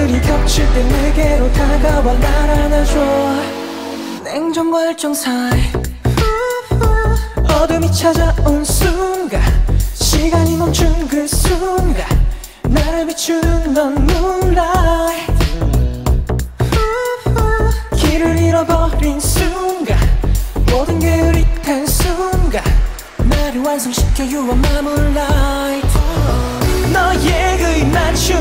시바늘이 겹칠 때 내게로 다가와 날 안아줘. 냉정과 열정 사이. 어둠이 찾아온 순간 시간이 멈춘 그 순간 나를 비추는 넌 moonlight. 길을 잃어버린 순간 모든 게 흐릿한 순간 나를 완성시켜 You are my moonlight. 너의 그 입맞춤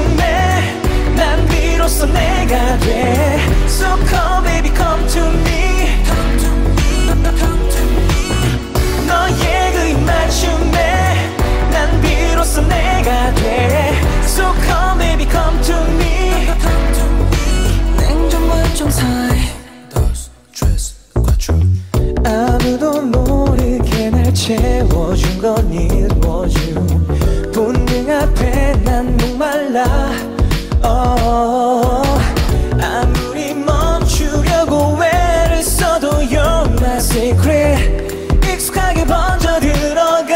채워준 건 you 본능 앞에 난 목말라. oh, 아무리 멈추려고 애를 써도 You're my secret. 익숙하게 번져 들어가.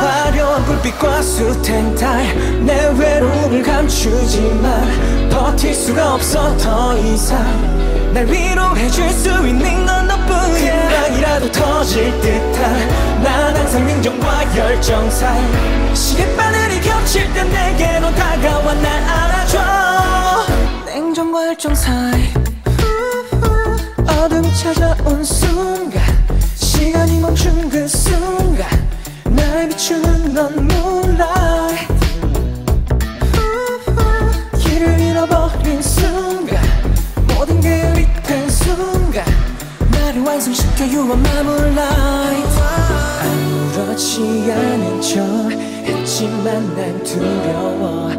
화려한 불빛과 숱한 달내 외로움을 감추지만 버틸 수가 없어 더 이상. 날 위로해줄 수 있는 건 너뿐 금 방이라도 터질 듯한 난 항상 냉정과 열정 사이 시계 바늘이 겹칠 때 내게로 다가와 날 안아줘. 냉정과 열정 사이 어둠이 찾아온 순간 완성시켜 You are my moonlight 아무렇지 않은 척 했지만 난 두려워